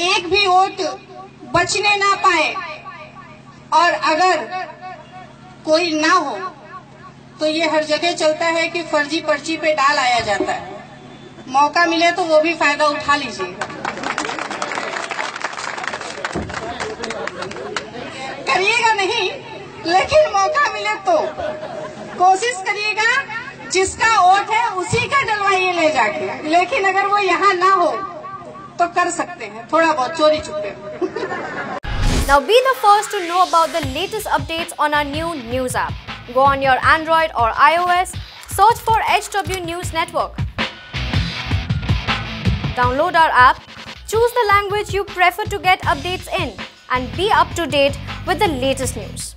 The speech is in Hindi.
वोट बचने ना पाए। और अगर कोई ना हो तो ये हर जगह चलता है कि फर्जी पर्ची पे डाल आया जाता है। मौका मिले तो वो भी फ़ायदा उठा लीजिएगा करिएगा नहीं, लेकिन मौका मिले तो। कोशिश करिएगा, जिसका वोट है उसी का डलवाइए ले जाके। लेकिन अगर वो यहाँ ना तो कर सकते हैं थोड़ा बहुत चोरी छुपे Now be the first to know about the latest updates on our new news app. Go on your Android or iOS, search for HW News Network. Download our app, choose the language you prefer to get updates in, and be up to date with the latest news.